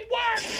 It worked!